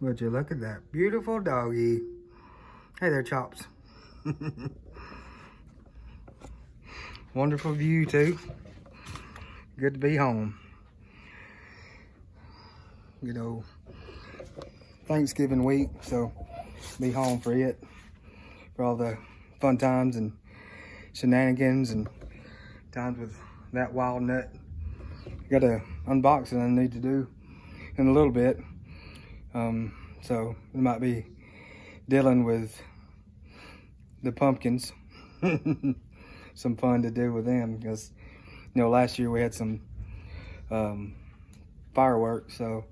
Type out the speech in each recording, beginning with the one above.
Would you look at that beautiful doggy. Hey there, Chops. Wonderful view too. Good to be home. You know, Thanksgiving week, so be home for it. For all the fun times and shenanigans and times with that wild nut. Got a unboxing I need to do in a little bit. Um, so we might be dealing with the pumpkins. some fun to do with them because, you know, last year we had some um, fireworks, so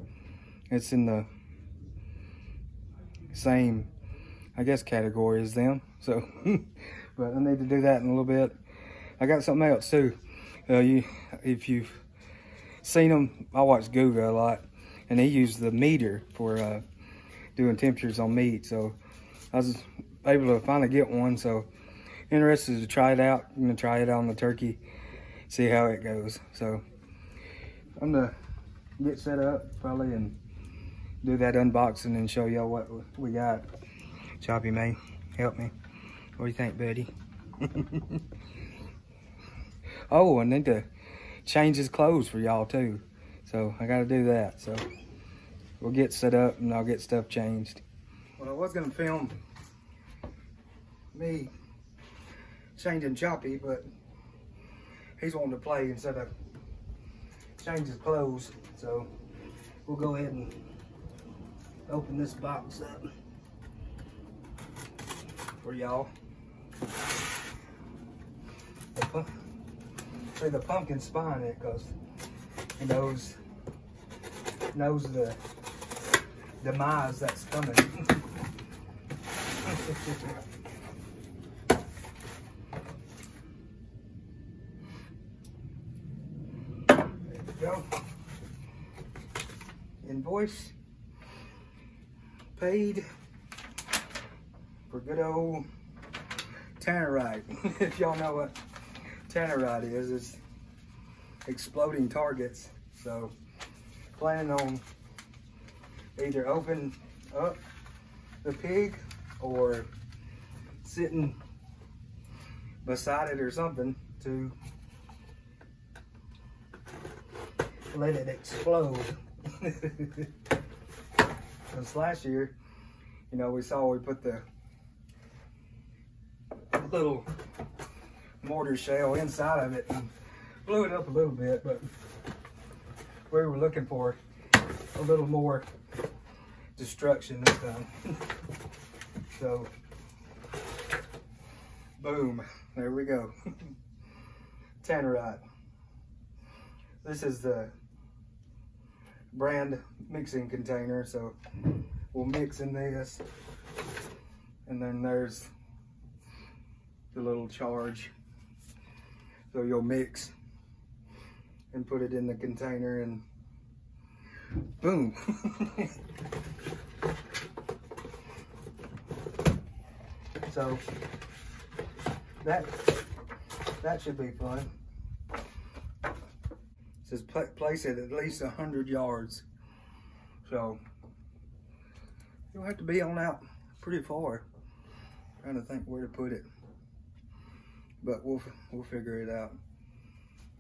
it's in the same, I guess, category as them. So, but I need to do that in a little bit. I got something else too. Uh, you, if you've seen them, I watch Guga a lot, and they use the Meater for uh, doing temperatures on meat. So I was able to finally get one. So interested to try it out. I'm gonna try it on the turkey, see how it goes. So I'm gonna get set up probably and do that unboxing and show y'all what we got. Choppy May, help me. What do you think, buddy? oh, I need to change his clothes for y'all too. So I gotta do that. So we'll get set up and I'll get stuff changed. Well, I was gonna film me changing Choppy, but he's wanting to play instead of change his clothes. So we'll go ahead and open this box up for y'all. See the pumpkin spine it because he knows knows the demise that's coming. go. Invoice paid for good old Tannerite. if y'all know what Tannerite is, it's exploding targets. So planning on either open up the pig or sitting beside it or something to let it explode. Because last year, you know, we saw we put the little mortar shell inside of it and blew it up a little bit, but we were looking for a little more destruction this time. so, boom, there we go. Tannerite. This is the brand mixing container. So we'll mix in this. And then there's the little charge. So you'll mix and put it in the container and boom. so that that should be fun says place it at least 100 yards. So you'll have to be on out pretty far. trying to think where to put it. But we'll, we'll figure it out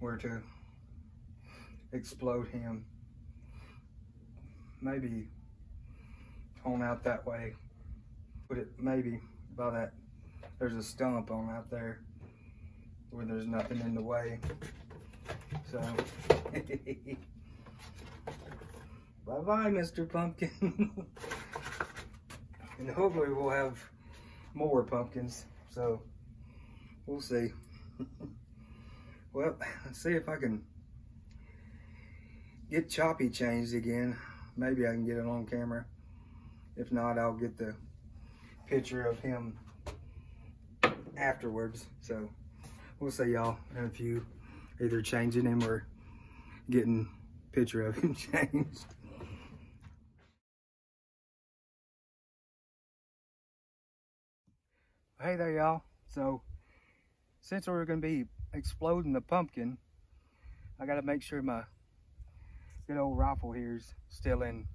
where to explode him. Maybe on out that way. Put it maybe by that, there's a stump on out there where there's nothing in the way. So, bye-bye, Mr. Pumpkin. and hopefully we'll have more pumpkins. So, we'll see. well, let's see if I can get Choppy changed again. Maybe I can get it on camera. If not, I'll get the picture of him afterwards. So, we'll see y'all in a few either changing him or getting picture of him changed. Hey there y'all. So since we're gonna be exploding the pumpkin, I gotta make sure my good old rifle here is still in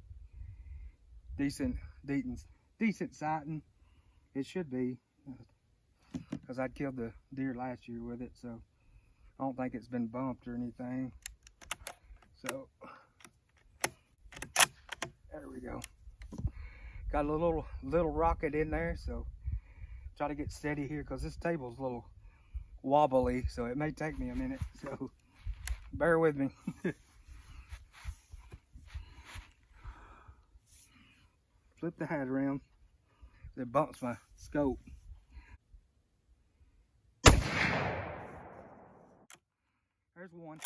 decent, decent, decent sighting. It should be, uh, because I killed the deer last year with it, so I don't think it's been bumped or anything. So, there we go. Got a little little rocket in there, so try to get steady here because this table's a little wobbly, so it may take me a minute. So bear with me. Flip the hat around. It bumps my scope. There's one.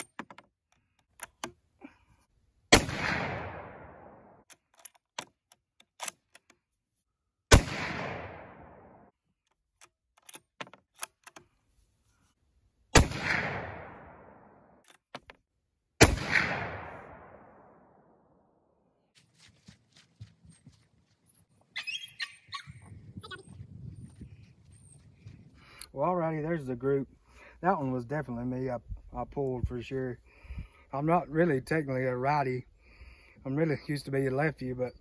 Alrighty, there's the group. That one was definitely me. I, I pulled for sure. I'm not really technically a righty. I'm really used to be a lefty, but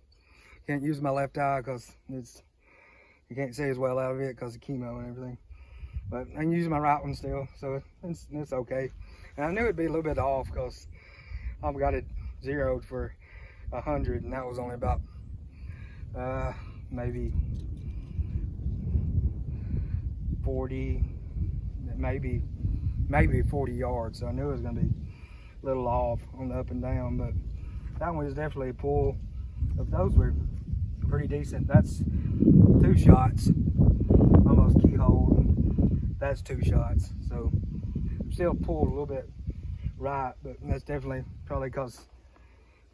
can't use my left eye because it's you can't see as well out of it because of chemo and everything. But I can use my right one still, so it's, it's okay. And I knew it'd be a little bit off because I've got it zeroed for a hundred, and that was only about uh, maybe 40, maybe maybe 40 yards. So I knew it was going to be a little off on the up and down, but that one was definitely a pull. If those were pretty decent, that's two shots, almost keyhole. That's two shots. So still pulled a little bit right, but that's definitely probably because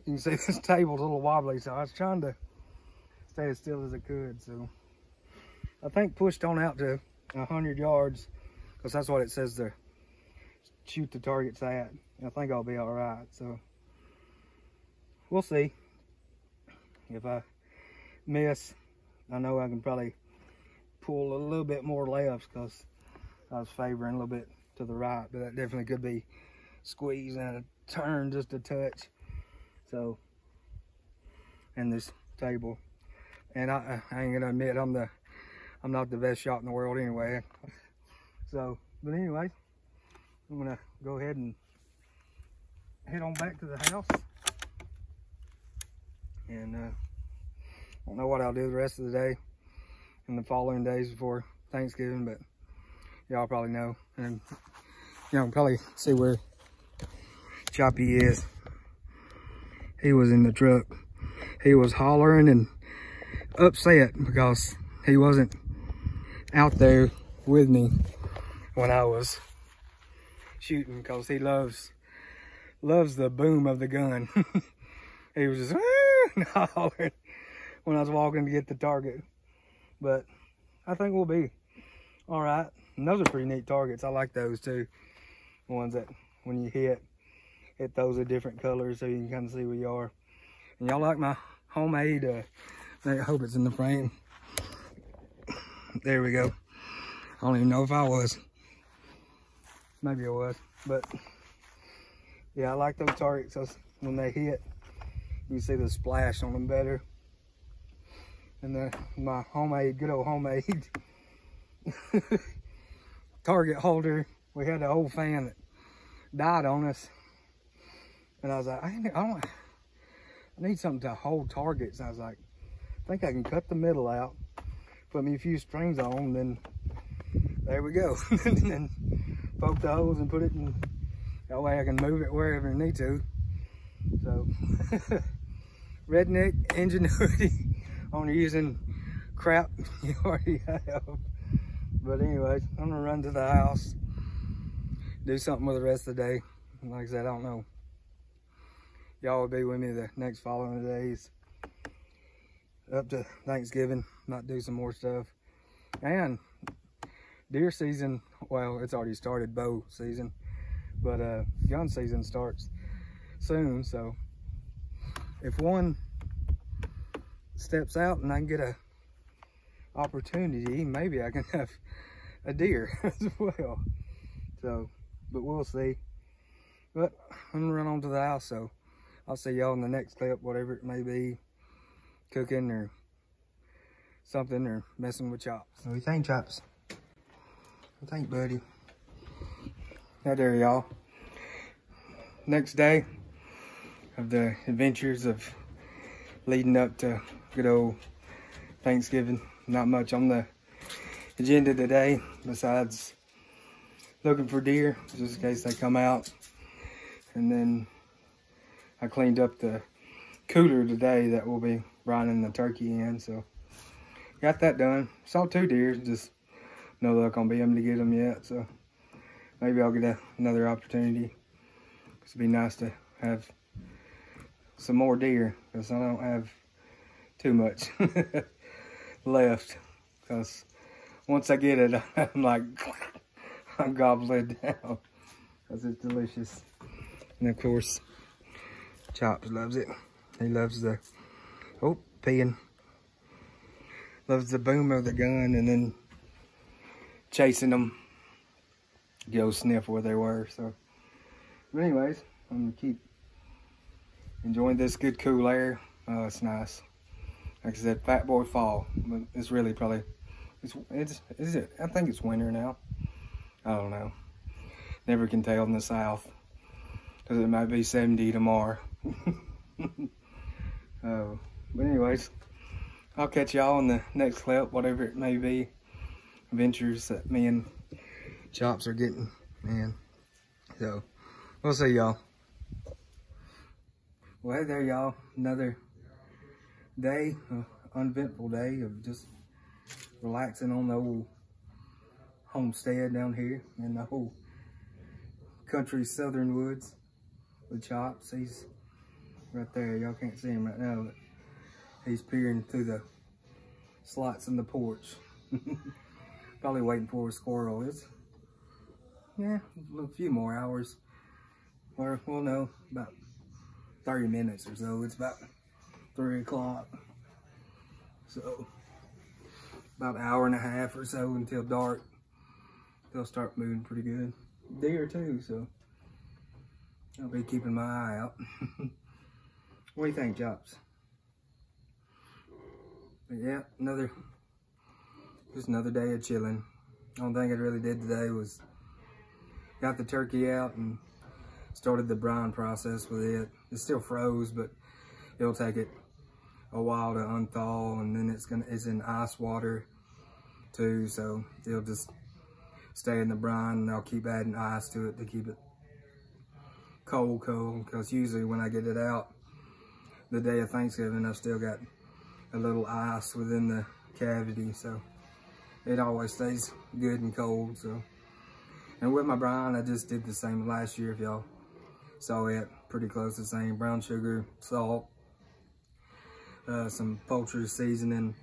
you can see this table's a little wobbly. So I was trying to stay as still as I could. So I think pushed on out to 100 yards because that's what it says to shoot the targets at. I think I'll be all right. So we'll see. If I miss, I know I can probably pull a little bit more lefts because I was favoring a little bit to the right, but that definitely could be squeeze and a turn just a touch. So, and this table. And I, I ain't gonna admit I'm the I'm not the best shot in the world anyway. So, but anyway, I'm gonna go ahead and head on back to the house. And uh, I don't know what I'll do the rest of the day and the following days before Thanksgiving, but y'all probably know. And y'all probably see where Choppy is. He was in the truck. He was hollering and upset because he wasn't out there with me when I was shooting because he loves loves the boom of the gun. he was just hollering when I was walking to get the target. But I think we'll be all right. And those are pretty neat targets. I like those too. The ones that when you hit, it throws a different color so you can kind of see where you are. And y'all like my homemade, uh, I hope it's in the frame. There we go. I don't even know if I was. Maybe I was, but yeah, I like those targets when they hit, you see the splash on them better. And then my homemade, good old homemade target holder, we had an old fan that died on us. And I was like, I, I, don't, I need something to hold targets. And I was like, I think I can cut the middle out put me a few strings on, then there we go. and poke the holes and put it in, that way I can move it wherever I need to. So, redneck ingenuity on using crap you already have. But anyway, I'm gonna run to the house, do something with the rest of the day. Like I said, I don't know. Y'all will be with me the next following days up to Thanksgiving, might do some more stuff. And deer season, well, it's already started bow season, but uh, gun season starts soon. So if one steps out and I can get a opportunity, maybe I can have a deer as well. So, but we'll see. But I'm gonna run on to the house, so I'll see y'all in the next clip, whatever it may be cooking or something or messing with chops. Think, chops? You buddy? Now there, y'all. Next day of the adventures of leading up to good old Thanksgiving. Not much on the agenda today besides looking for deer just in case they come out. And then I cleaned up the cooler today that we'll be brining the turkey in. So got that done. Saw two deer, just no on being able to get them yet. So maybe I'll get a, another opportunity. It'd be nice to have some more deer because I don't have too much left. Because once I get it, I'm like, I down because it's delicious. And of course, Chops loves it. He loves the, oh, peeing. Loves the boom of the gun and then chasing them. Go sniff where they were, so. But anyways, I'm gonna keep enjoying this good cool air. Oh, it's nice. Like I said, Fat Boy Fall. But it's really probably, it's, it's, is it? I think it's winter now. I don't know. Never can tell in the South. Because it might be 70 tomorrow. oh, but anyways, I'll catch y'all in the next clip, whatever it may be. Adventures that me and Chops are getting, man. So, we'll see y'all. Well, hey there, y'all. Another day, uh, uneventful day of just relaxing on the old homestead down here in the whole country southern woods with Chops. He's right there. Y'all can't see him right now, but he's peering through the slots in the porch. Probably waiting for a squirrel. It's, yeah, a few more hours. Or we'll know about 30 minutes or so. It's about 3 o'clock. So, about an hour and a half or so until dark. They'll start moving pretty good. Deer too, so I'll be keeping my eye out. what do you think, Chops? But yeah, another, just another day of chilling. Only thing I really did today was got the turkey out and started the brine process with it. It's still froze, but it'll take it a while to unthaw and then it's gonna it's in ice water too, so it'll just stay in the brine and I'll keep adding ice to it to keep it cold cold because usually when I get it out the day of Thanksgiving I've still got a little ice within the cavity so it always stays good and cold so. And with my brine I just did the same last year if y'all saw it. Pretty close the same. Brown sugar salt uh, some poultry seasoning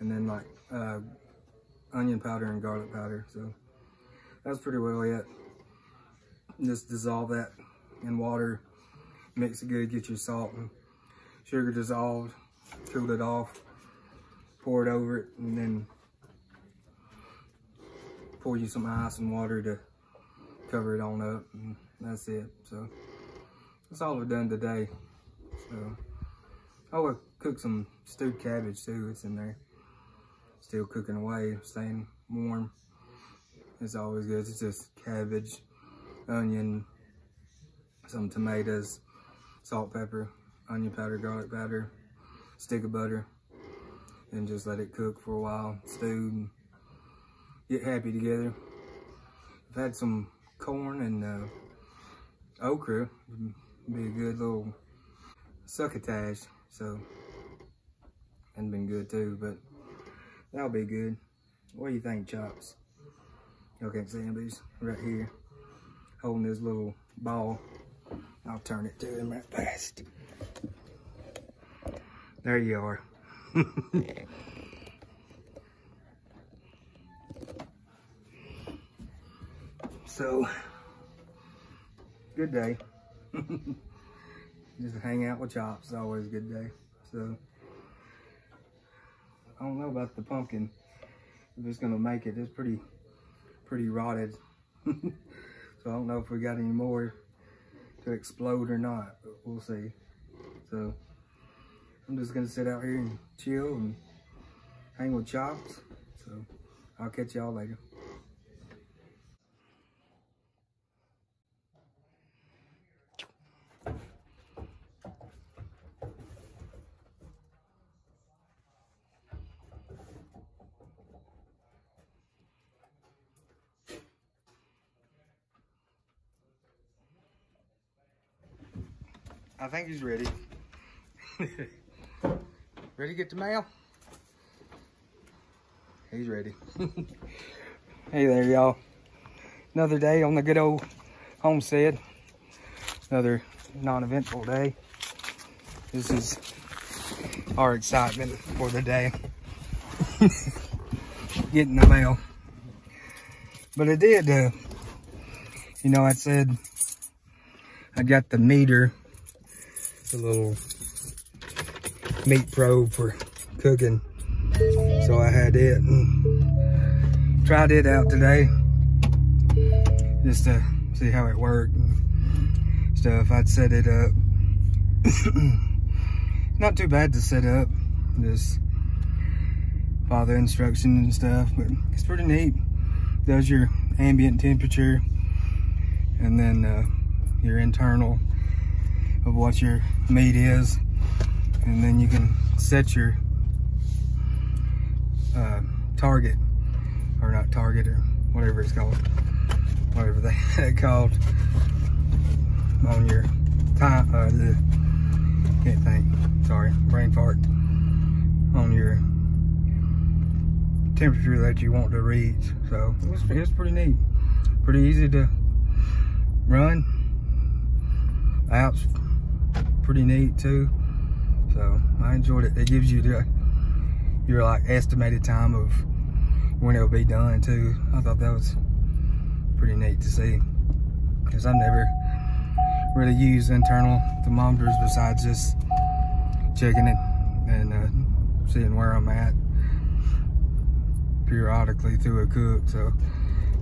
and then like uh, onion powder and garlic powder so. That's pretty well it. Just dissolve that in water mix it good get your salt and sugar dissolved cooled it off, pour it over it, and then pour you some ice and water to cover it on up, and that's it. So that's all we've done today. So, I cooked some stewed cabbage too. It's in there, still cooking away, staying warm. It's always good. It's just cabbage, onion, some tomatoes, salt, pepper, onion powder, garlic powder, stick of butter and just let it cook for a while, stewed. Get happy together. I've had some corn and uh, okra, be a good little succotash, so and been good too, but that'll be good. What do you think, Chops? Y'all can't see him, but he's right here holding this little ball. I'll turn it to him right fast. There you are. so, good day. Just hang out with Chops always a good day. So, I don't know about the pumpkin. If it's gonna make it, it's pretty, pretty rotted. so I don't know if we got any more to explode or not, but we'll see. So, I'm just gonna sit out here and chill and hang with Chops. So I'll catch y'all later. I think he's ready. ready to get the mail? He's ready. hey there, y'all. Another day on the good old homestead. Another non-eventful day. This is our excitement for the day. Getting the mail. But I did, uh, you know, I said I got the Meater a little meat probe for cooking. So I had it and tried it out today just to see how it worked and stuff. I'd set it up. Not too bad to set up. Just follow the instructions and stuff, but it's pretty neat. Does your ambient temperature and then uh, your internal of what your meat is and then you can set your uh, target or not target or whatever it's called whatever they called on your time uh, the can't think sorry brain fart on your temperature that you want to reach so it's, it's pretty neat. Pretty easy to run. Apps pretty neat too. So I enjoyed it. It gives you the, your like estimated time of when it'll be done too. I thought that was pretty neat to see because I've never really used internal thermometers besides just checking it and uh, seeing where I'm at periodically through a cook. So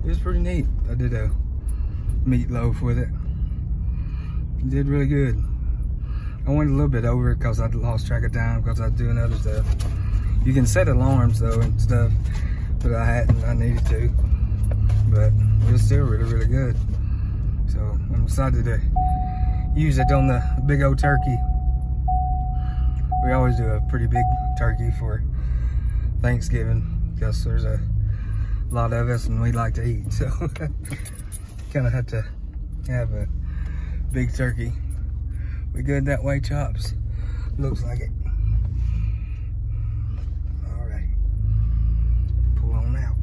it was pretty neat. I did a meatloaf with it. it did really good. I went a little bit over it because I lost track of time because I was doing other stuff. You can set alarms though and stuff, but I hadn't, I needed to. But it was still really, really good. So I'm excited to use it on the big old turkey. We always do a pretty big turkey for Thanksgiving because there's a lot of us and we like to eat. So kind of have to have a big turkey. We good that way, Chops? Looks like it. All right. Pull on out.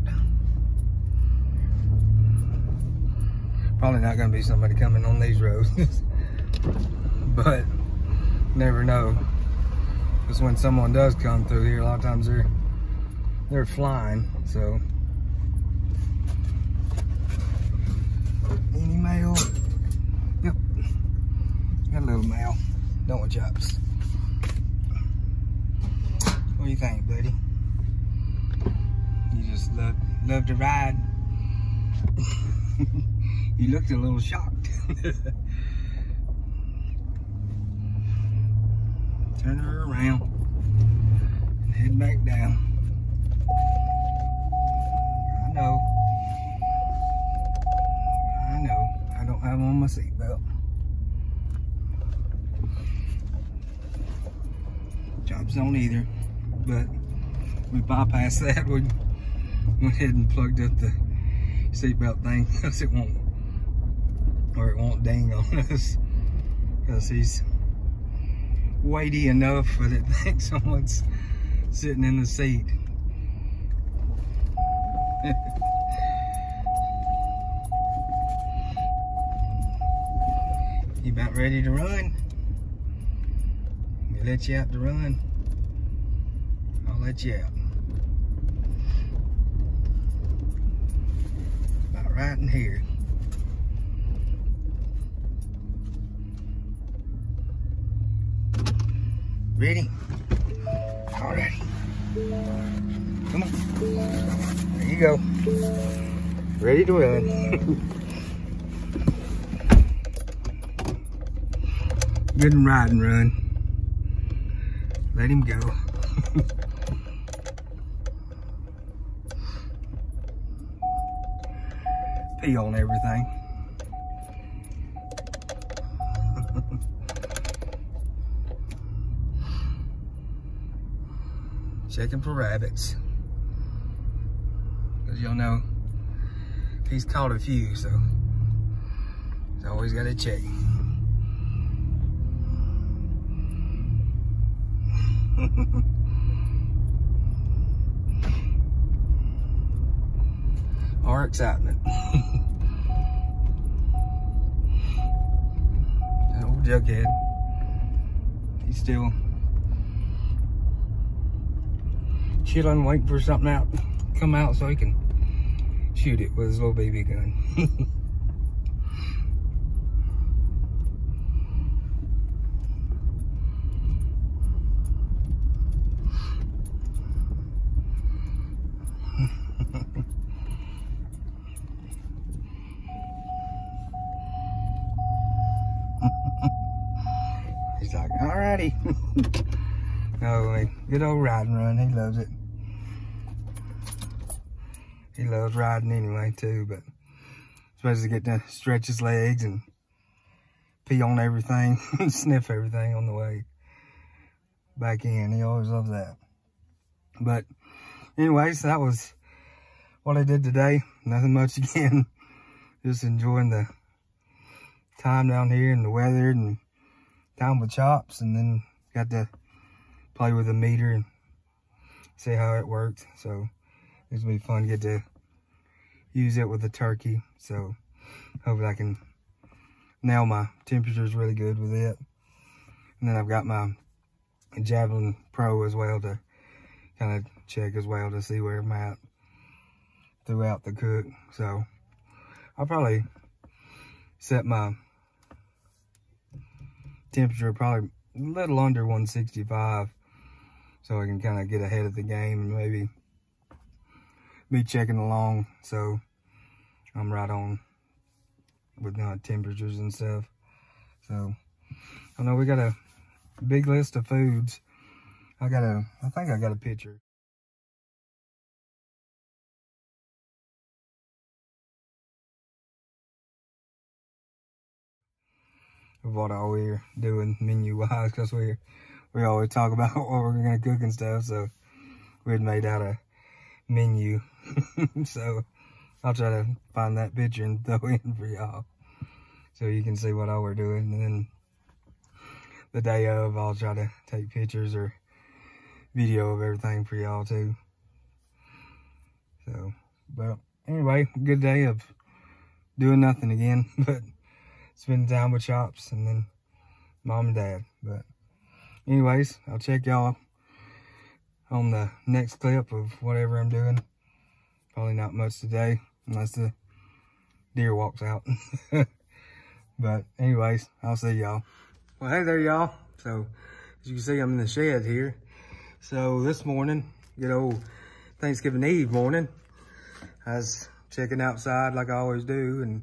Probably not gonna be somebody coming on these roads. but never know. Because when someone does come through here, a lot of times they're they're flying, so any mail Got a little mail. Don't we, Chops? What do you think, buddy? You just love, love to ride? you looked a little shocked. Turn her around and head back down. I know. I know. I don't have on my seatbelt. Don't either, but we bypassed that. We went ahead and plugged up the seatbelt thing because it won't, or it won't ding on us because he's weighty enough for that it thinks someone's sitting in the seat. you about ready to run? We let you out to run, I'll let out. About right in here. Ready? Alrighty. Come on. There you go. Ready to run. Good and ride and run. let him go. Pee on everything. Checking for rabbits. Cause y'all know he's caught a few, so he's always got to check. Our excitement. old Jughead. He's still chilling, waiting for something out, come out so he can shoot it with his little BB gun. alrighty. oh, good old ride and run. He loves it. He loves riding anyway, too, but supposed to get to stretch his legs and pee on everything, sniff everything on the way back in. He always loves that. But anyways, that was what I did today. Nothing much again. Just enjoying the time down here and the weather and time with chops and then got to play with the Meater and see how it works. So it's gonna be fun to get to use it with the turkey. So hopefully I can nail my temperatures really good with it. And then I've got my Javelin Pro as well to kind of check as well to see where I'm at throughout the cook. So I'll probably set my temperature probably a little under 165 so I can kind of get ahead of the game and maybe be checking along so I'm right on with uh, temperatures and stuff. So I know we got a big list of foods. I got a, I think I got a picture. What all we're doing menu wise because we we always talk about what we're gonna cook and stuff so we had made out a menu. So I'll try to find that picture and throw in for y'all so you can see what all we're doing. And then the day of I'll try to take pictures or video of everything for y'all too. So but anyway good day of doing nothing again but spending time with Chops and then mom and dad. But anyways, I'll check y'all on the next clip of whatever I'm doing. Probably not much today unless the deer walks out. but anyways, I'll see y'all. Well, hey there, y'all. So as you can see, I'm in the shed here. So this morning, good old Thanksgiving Eve morning, I was checking outside like I always do. And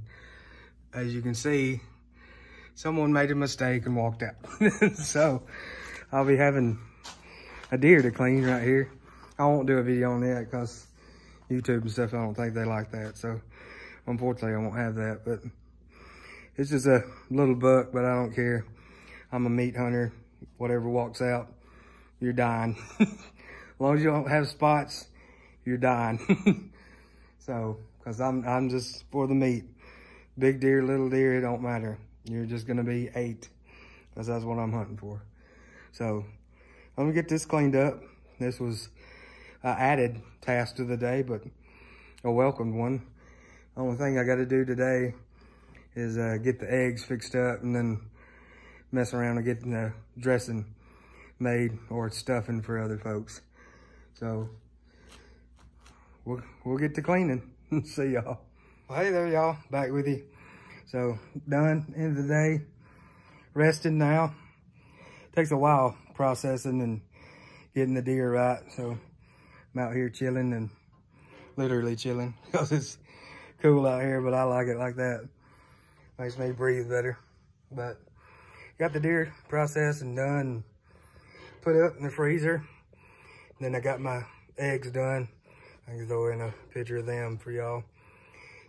as you can see, someone made a mistake and walked out. so I'll be having a deer to clean right here. I won't do a video on that because YouTube and stuff, I don't think they like that. So unfortunately, I won't have that. But it's just a little buck, but I don't care. I'm a meat hunter. Whatever walks out, you're dying. as long as you don't have spots, you're dying. so, because I'm, I'm just for the meat. Big deer, little deer, it don't matter. You're just gonna be eight, because that's what I'm hunting for. So, I'm gonna get this cleaned up. This was an added task to the day, but a welcomed one. Only thing I gotta do today is uh, get the eggs fixed up and then mess around and get the dressing made or stuffing for other folks. So, we'll, we'll get to cleaning. See y'all. Well, hey there, y'all. Back with you. So, done. End of the day. Resting now. Takes a while processing and getting the deer right. So, I'm out here chilling and literally chilling because it's cool out here, but I like it like that. Makes me breathe better. But got the deer processed and done. put up in the freezer. Then I got my eggs done. I can throw in a picture of them for y'all.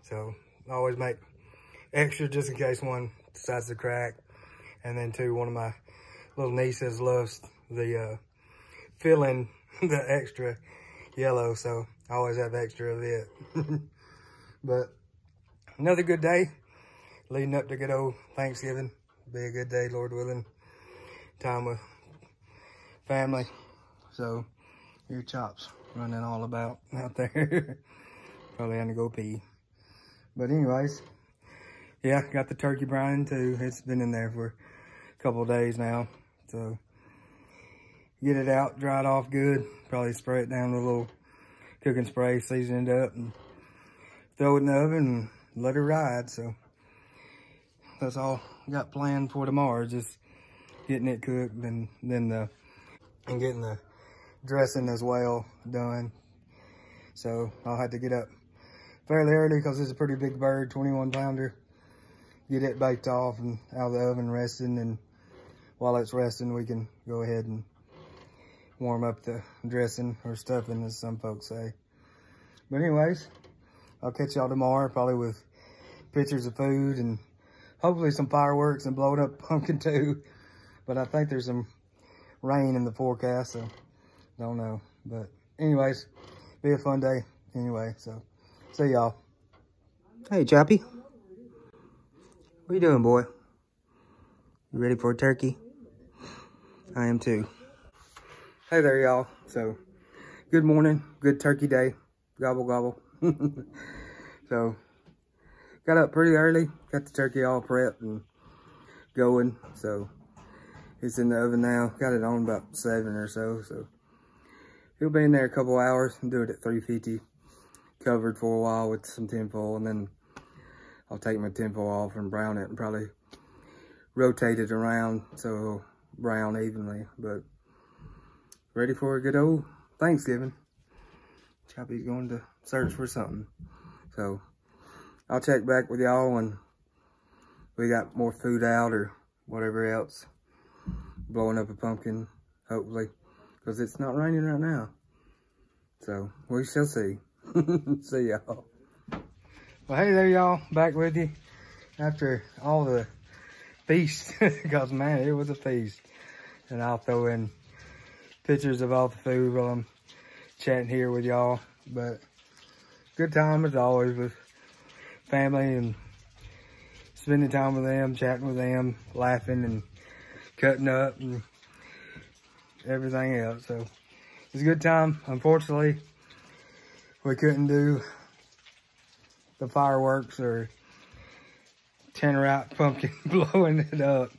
So I always make extra just in case one decides to crack. And then two, one of my little nieces loves the uh, filling the extra yellow. So I always have extra of it. but another good day leading up to good old Thanksgiving. Be a good day, Lord willing. Time with family. So your chops running all about out there. Probably had to go pee. But anyways, yeah, got the turkey brine too. It's been in there for a couple days now. So get it out, dry it off good. Probably spray it down with a little cooking spray, season it up and throw it in the oven and let it ride. So that's all got planned for tomorrow. Just getting it cooked and then the and getting the dressing as well done. So I'll have to get up fairly early because it's a pretty big bird, 21 pounder. Get it baked off and out of the oven resting. And while it's resting, we can go ahead and warm up the dressing or stuffing as some folks say. But anyways, I'll catch y'all tomorrow probably with pictures of food and hopefully some fireworks and blowing up pumpkin too. But I think there's some rain in the forecast, so don't know. But anyways, be a fun day anyway. So see y'all. Hey, Choppy. What you doing, boy? You ready for a turkey? I am too. Hey there, y'all. So, good morning. Good turkey day. Gobble, gobble. so, got up pretty early. Got the turkey all prepped and going. So, it's in the oven now. Got it on about 7 or so. So, He'll be in there a couple hours and do it at 350. Covered for a while with some tinfoil and then I'll take my tinfoil off and brown it and probably rotate it around so brown evenly. But ready for a good old Thanksgiving. Choppy's going to search for something. So I'll check back with y'all when we got more food out or whatever else. Blowing up a pumpkin, hopefully because it's not raining right now. So we shall see. see y'all. Well, hey there, y'all. Back with you after all the feast, because man, it was a feast. And I'll throw in pictures of all the food while I'm chatting here with y'all. But good time as always with family and spending time with them, chatting with them, laughing and cutting up and everything else. So it's a good time. Unfortunately, we couldn't do the fireworks or Tannerite pumpkin blowing it up.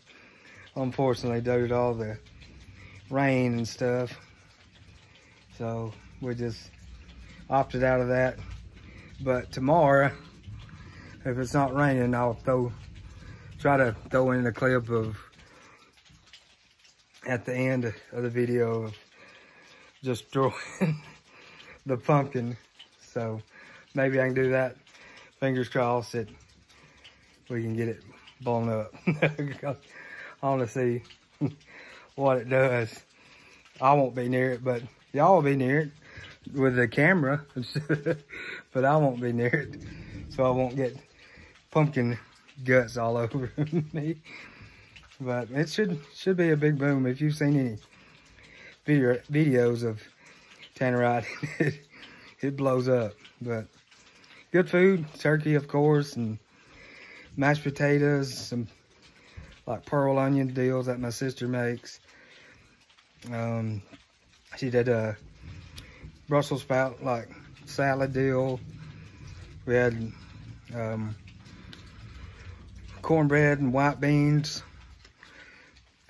Unfortunately, due to all the rain and stuff. So we just opted out of that. But tomorrow, if it's not raining, I'll throw, try to throw in a clip of at the end of the video of just throwing the pumpkin. So maybe I can do that. Fingers crossed that we can get it blown up. I want to see what it does. I won't be near it, but y'all will be near it with the camera. but I won't be near it, so I won't get pumpkin guts all over me. But it should should be a big boom. If you've seen any video, videos of Tannerite, it, blows up. But good food, turkey, of course, and mashed potatoes, some like pearl onion deals that my sister makes. Um, she did a Brussels sprout like salad deal. We had um, cornbread and white beans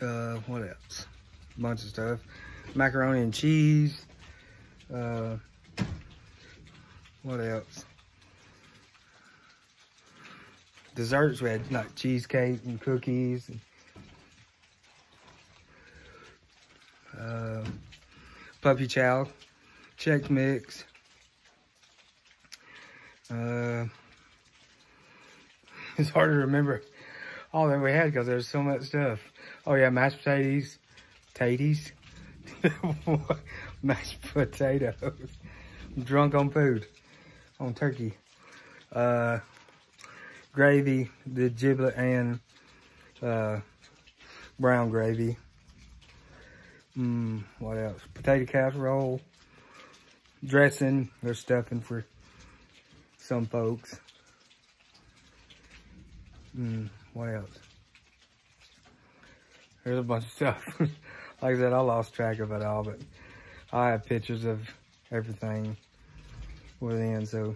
uh, what else? Bunch of stuff. Macaroni and cheese. Uh, what else? Desserts, we had like cheesecake and cookies. And, uh, puppy chow, Chex Mix. Uh, it's hard to remember all that we had because there's so much stuff. Oh yeah, mashed potatoes, taties, mashed potatoes. Drunk on food, on turkey. Uh, gravy, the giblet and uh, brown gravy. Mm, what else? Potato casserole, dressing, or stuffing for some folks. Mm, what else? There's a bunch of stuff. like I said, I lost track of it all, but I have pictures of everything within, so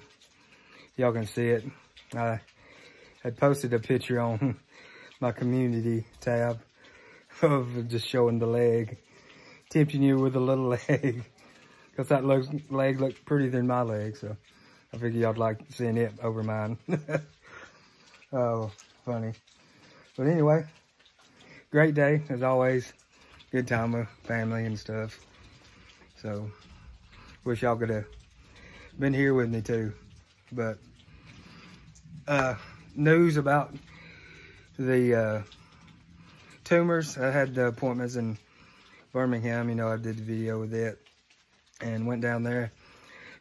y'all can see it. I had posted a picture on my community tab of just showing the leg, tempting you with a little leg. Because that looks, leg looked prettier than my leg, so I figured y'all would like seeing it over mine. oh, funny. But anyway, great day as always. Good time with family and stuff. So, wish y'all could have been here with me too. But, uh, news about the uh, tumors. I had the appointments in Birmingham. You know, I did the video with it and went down there.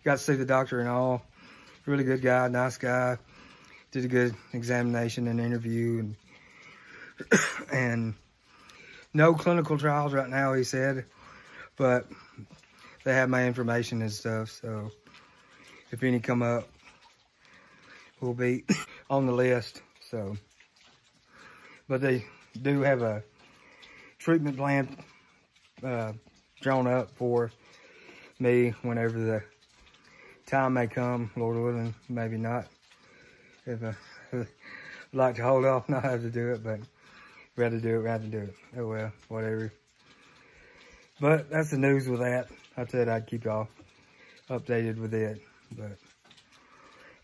Got to see the doctor and all. Really good guy, nice guy. Did a good examination and interview and and no clinical trials right now, he said, but they have my information and stuff. So if any come up, we'll be on the list. So, but they do have a treatment plan uh, drawn up for me whenever the time may come, Lord willing, maybe not. If I would like to hold off, not have to do it, but rather do it, rather do it. Oh well, whatever. But that's the news with that. I said I'd keep y'all updated with it, but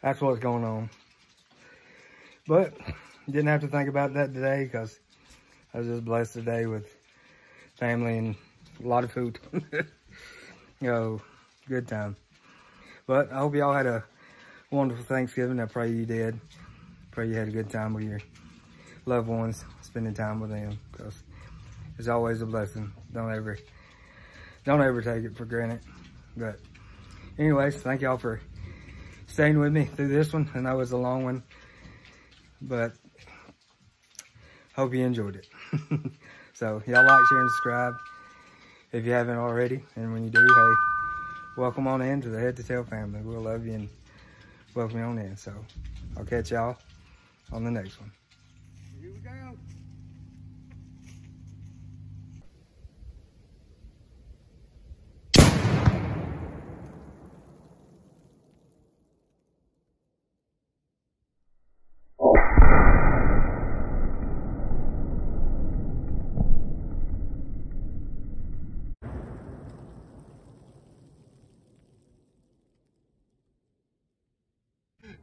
that's what's going on. But didn't have to think about that today because I was just blessed today with family and a lot of food. you know, good time. But I hope y'all had a wonderful Thanksgiving. I pray you did. Pray you had a good time with your loved ones, spending time with them because it's always a blessing. Don't ever, don't ever take it for granted. But anyways, thank y'all for staying with me through this one. I know it's a long one but hope you enjoyed it. so y'all like, share, and subscribe if you haven't already. And when you do, hey, welcome on in to the Head to Tail family. We'll love you and welcome you on in. So I'll catch y'all on the next one. Here we go.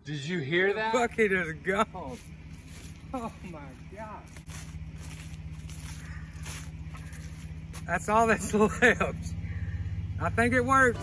Did you hear that? Bucket is gone. Oh, oh my God. That's all that's left. I think it worked.